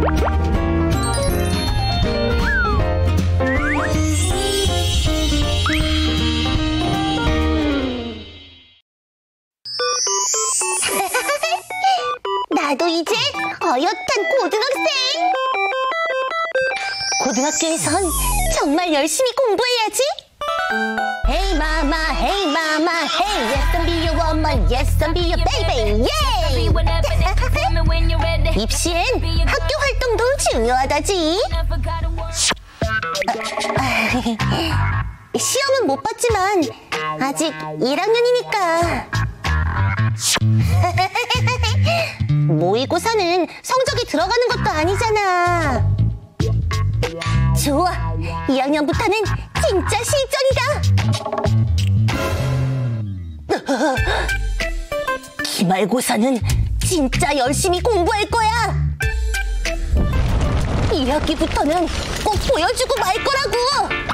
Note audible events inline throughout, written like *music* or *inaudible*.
나도 이제 어엿한 고등학생! 고등학교에선 정말 열심히 공부해야지! Hey mama, hey mama, hey yes I'm be your woman, yes I'm be your baby, yeah! 입시엔 학교 활동도 중요하다지! 시험은 못 봤지만 아직 1학년이니까 모의고사는 성적이 들어가는 것도 아니잖아. 좋아, 2학년부터는 진짜 실전이다. 기말고사는 진짜 열심히 공부할 거야. 1학기부터는 꼭 보여주고 말 거라고.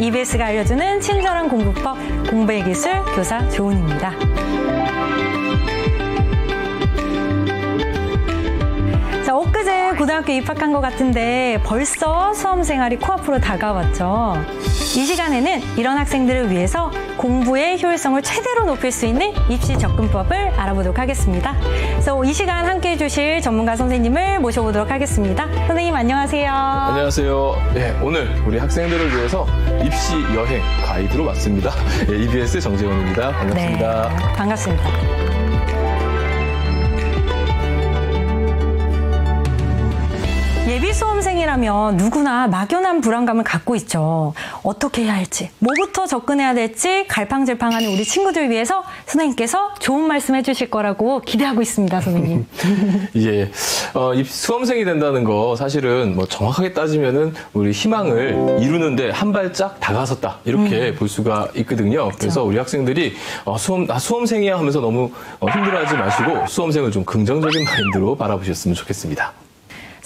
EBS가 알려주는 친절한 공부법 공부의 기술 교사 조은입니다. 자, 엊그제 고등학교 입학한 것 같은데 벌써 수험 생활이 코앞으로 다가왔죠. 이 시간에는 이런 학생들을 위해서 공부의 효율성을 최대로 높일 수 있는 입시 접근법을 알아보도록 하겠습니다. 그래서 이 시간 함께 해주실 전문가 선생님을 모셔보도록 하겠습니다. 선생님 안녕하세요. 안녕하세요. 예, 오늘 우리 학생들을 위해서 입시 여행 가이드로 왔습니다. 예, EBS 정재원입니다. 반갑습니다. 네, 반갑습니다. 예비 수험생이라면 누구나 막연한 불안감을 갖고 있죠. 어떻게 해야 할지, 뭐부터 접근해야 될지 갈팡질팡하는 우리 친구들 위해서 선생님께서 좋은 말씀 해주실 거라고 기대하고 있습니다, 선생님. *laughs* 예, 어, 입- 수험생이 된다는 거 사실은 뭐 정확하게 따지면은 우리 희망을 이루는데 한 발짝 다가섰다 이렇게 볼 수가 있거든요. 그래서 우리 학생들이 어, 수험 나 수험생이야 하면서 너무 어, 힘들어하지 마시고 수험생을 좀 긍정적인 *laughs* 마인드로 바라보셨으면 좋겠습니다.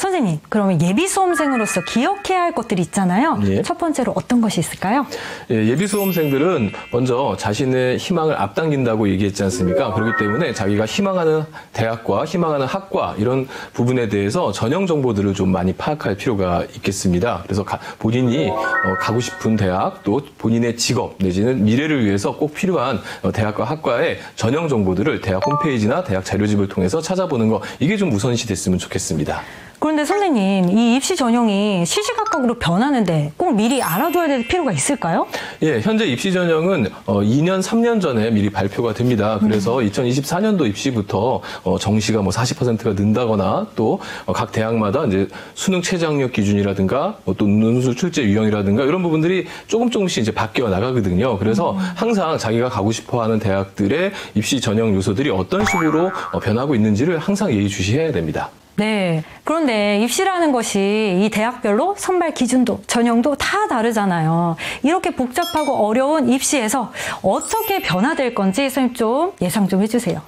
선생님, 그러면 예비 수험생으로서 기억해야 할 것들이 있잖아요. 예. 첫 번째로 어떤 것이 있을까요? 예, 예비 수험생들은 먼저 자신의 희망을 앞당긴다고 얘기했지 않습니까? 그렇기 때문에 자기가 희망하는 대학과 희망하는 학과 이런 부분에 대해서 전형 정보들을 좀 많이 파악할 필요가 있겠습니다. 그래서 가- 본인이 어, 가고 싶은 대학 또 본인의 직업 내지는 미래를 위해서 꼭 필요한 어, 대학과 학과의 전형 정보들을 대학 홈페이지나 대학 자료집을 통해서 찾아보는 거 이게 좀 우선시 됐으면 좋겠습니다. 그런데 선생님, 이 입시 전형이 시시각각으로 변하는데 꼭 미리 알아둬야 될 필요가 있을까요? 예, 현재 입시 전형은 어, 2년, 3년 전에 미리 발표가 됩니다. 그래서 2024년도 입시부터 어, 정시가 뭐 40%가 는다거나 또 각 대학마다 이제 수능 최저학력 기준이라든가 뭐또 논술 출제 유형이라든가 이런 부분들이 조금 조금씩 이제 바뀌어 나가거든요. 그래서 항상 자기가 가고 싶어하는 대학들의 입시 전형 요소들이 어떤 식으로 어, 변하고 있는지를 항상 예의주시해야 됩니다. 네. 그런데 입시라는 것이 이 대학별로 선발 기준도, 전형도 다 다르잖아요. 이렇게 복잡하고 어려운 입시에서 어떻게 변화될 건지 선생님 좀 예상 좀 해주세요.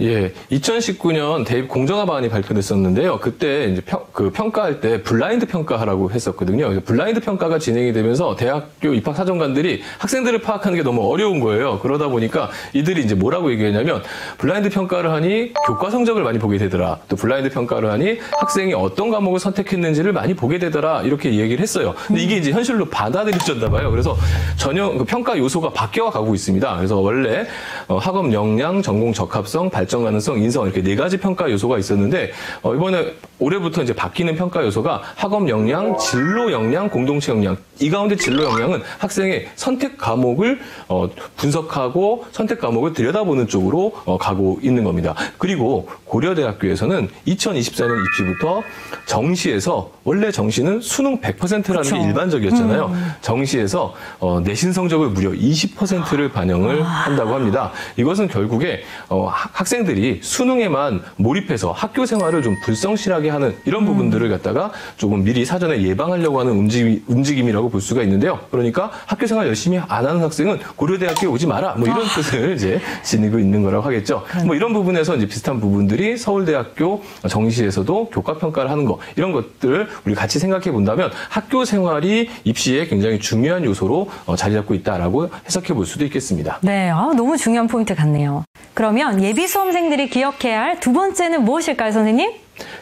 예, 2019년 대입 공정화 방안이 발표됐었는데요. 그때 이제 평, 그 평가할 때 블라인드 평가하라고 했었거든요. 블라인드 평가가 진행이 되면서 대학교 입학 사정관들이 학생들을 파악하는 게 너무 어려운 거예요. 그러다 보니까 이들이 이제 뭐라고 얘기했냐면 블라인드 평가를 하니 교과 성적을 많이 보게 되더라. 또 블라인드 평가를 하니 학생이 어떤 과목을 선택했는지를 많이 보게 되더라. 이렇게 얘기를 했어요. 근데 이게 이제 현실로 받아들여졌나 봐요. 그래서 전형 그 평가 요소가 바뀌어 가고 있습니다. 그래서 원래 어, 학업 역량, 전공 적합성, 발전 가능성, 인성 이렇게 네 가지 평가 요소가 있었는데 어, 이번에 올해부터 이제 바뀌는 평가 요소가 학업 역량, 진로 역량, 공동체 역량 이 가운데 진로 역량은 학생의 선택 과목을 어, 분석하고 선택 과목을 들여다보는 쪽으로 어, 가고 있는 겁니다. 그리고 고려대학교에서는 2024년 입시부터 정시에서 원래 정시는 수능 100%라는 그쵸. 게 일반적이었잖아요. 정시에서 어, 내신 성적을 무려 20%를 반영을 한다고 합니다. 이것은 결국에 어, 학- 학생들이 수능에만 몰입해서 학교 생활을 좀 불성실하게 하는 이런 부분들을 갖다가 조금 미리 사전에 예방하려고 하는 움직임, 움직임이라고 부분이라고 볼 수가 있는데요. 그러니까 학교 생활 열심히 안 하는 학생은 고려대학교에 오지 마라. 뭐 이런 뜻을 이제 지니고 있는 거라고 하겠죠. 뭐 이런 부분에서 이제 비슷한 부분들이 서울대학교 정시에서도 교과 평가를 하는 거 이런 것들을 우리 같이 생각해 본다면 학교 생활이 입시에 굉장히 중요한 요소로 어, 자리 잡고 있다라고 해석해 볼 수도 있겠습니다. 네, 아, 너무 중요한 포인트 같네요. 그러면 예비 수험생들이 기억해야 할 두 번째는 무엇일까요, 선생님?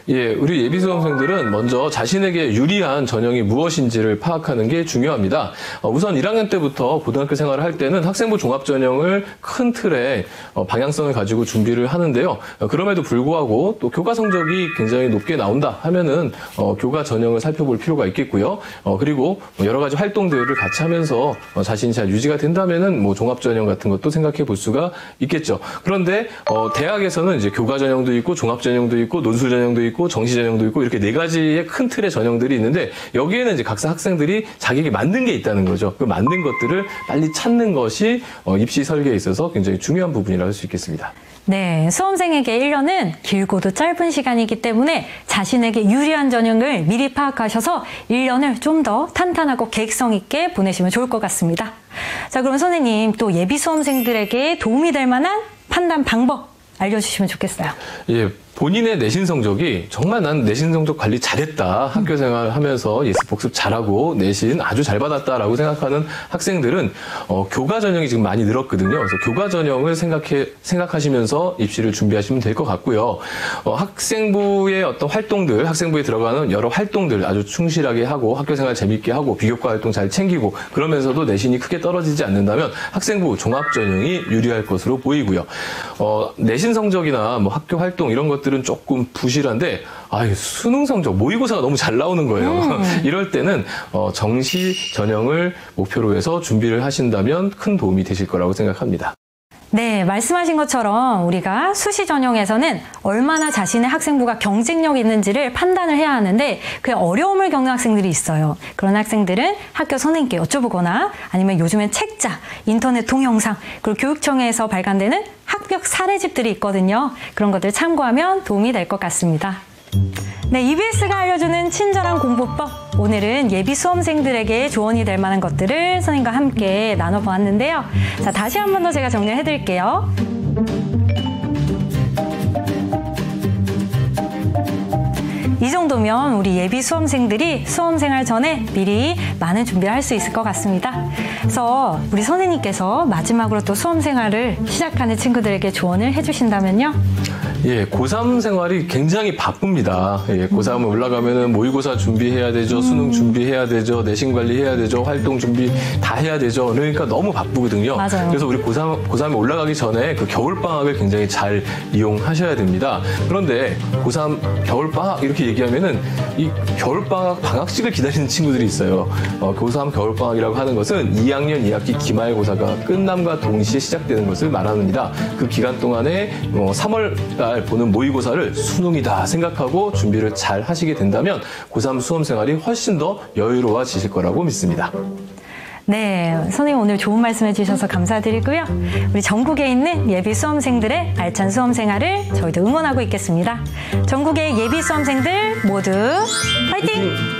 예, 우리 예비 수험생들은 먼저 자신에게 유리한 전형이 무엇인지를 파악하는 게 중요합니다. 어, 우선 1학년 때부터 고등학교 생활을 할 때는 학생부 종합 전형을 큰 틀에 어, 방향성을 가지고 준비를 하는데요. 어, 그럼에도 불구하고 또 교과 성적이 굉장히 높게 나온다 하면은 어, 교과 전형을 살펴볼 필요가 있겠고요. 어, 그리고 뭐 여러 가지 활동들을 같이 하면서 어, 자신이 잘 유지가 된다면은 뭐 종합 전형 같은 것도 생각해 볼 수가 있겠죠. 그런데 어, 대학에서는 이제 교과 전형도 있고 종합 전형도 있고 논술 전형도 있고 정시 전형도 있고 이렇게 네 가지의 큰 틀의 전형들이 있는데 여기에는 이제 각사 학생들이 자기에게 맞는 게 있다는 거죠. 그 맞는 것들을 빨리 찾는 것이 어, 입시 설계에 있어서 굉장히 중요한 부분이라고 할수 있겠습니다. 네, 수험생에게 1년은 길고도 짧은 시간이기 때문에 자신에게 유리한 전형을 미리 파악하셔서 1년을 좀 더 탄탄하고 계획성 있게 보내시면 좋을 것 같습니다. 자, 그럼 선생님 또 예비 수험생들에게 도움이 될 만한 판단 방법 알려주시면 좋겠어요. 예, 본인의 내신 성적이 정말 난 내신 성적 관리 잘했다. 학교 생활 하면서 예습 복습 잘하고 내신 아주 잘 받았다라고 생각하는 학생들은 어, 교과 전형이 지금 많이 늘었거든요. 그래서 교과 전형을 생각해 생각하시면서 입시를 준비하시면 될 것 같고요. 어, 학생부의 어떤 활동들, 학생부에 들어가는 여러 활동들 아주 충실하게 하고 학교 생활 재밌게 하고 비교과 활동 잘 챙기고 그러면서도 내신이 크게 떨어지지 않는다면 학생부 종합 전형이 유리할 것으로 보이고요. 어, 내신 성적이나 뭐 학교 활동 이런 것 들은 조금 부실한데 아, 수능 성적 모의고사가 너무 잘 나오는 거예요. *laughs* 이럴 때는 어, 정시 전형을 목표로 해서 준비를 하신다면 큰 도움이 되실 거라고 생각합니다. 네, 말씀하신 것처럼 우리가 수시 전형에서는 얼마나 자신의 학생부가 경쟁력 있는지를 판단을 해야 하는데 그 어려움을 겪는 학생들이 있어요. 그런 학생들은 학교 선생님께 여쭤보거나 아니면 요즘엔 책자, 인터넷 동영상, 그리고 교육청에서 발간되는 합격 사례집들이 있거든요. 그런 것들 참고하면 도움이 될 것 같습니다. 네, EBS가 알려주는 친절한 공부법. 오늘은 예비 수험생들에게 조언이 될 만한 것들을 선생님과 함께 나눠보았는데요. 자, 다시 한 번 더 제가 정리해 드릴게요. 이 정도면 우리 예비 수험생들이 수험 생활 전에 미리 많은 준비를 할 수 있을 것 같습니다. 그래서 우리 선생님께서 마지막으로 또 수험 생활을 시작하는 친구들에게 조언을 해주신다면요. 예, 고3 생활이 굉장히 바쁩니다. 예, 고3을 올라가면은 모의고사 준비해야 되죠. 수능 준비해야 되죠. 내신 관리해야 되죠. 활동 준비 다 해야 되죠. 그러니까 너무 바쁘거든요. 맞아요. 그래서 우리 고3, 고3에 올라가기 전에 그 겨울방학을 굉장히 잘 이용하셔야 됩니다. 그런데 고3 겨울방학 이렇게 얘기하면은 이 겨울방학 방학식을 기다리는 친구들이 있어요. 어, 고3 겨울방학이라고 하는 것은 2학년 2학기 기말고사가 끝남과 동시에 시작되는 것을 말합니다. 그 기간 동안에 어, 3월 달 보는 모의고사를 수능이다 생각하고 준비를 잘 하시게 된다면 고3 수험 생활이 훨씬 더 여유로워지실 거라고 믿습니다. 네, 선생님 오늘 좋은 말씀 해 주셔서 감사드리고요. 우리 전국에 있는 예비 수험생들의 알찬 수험 생활을 저희도 응원하고 있겠습니다. 전국의 예비 수험생들 모두 화이팅!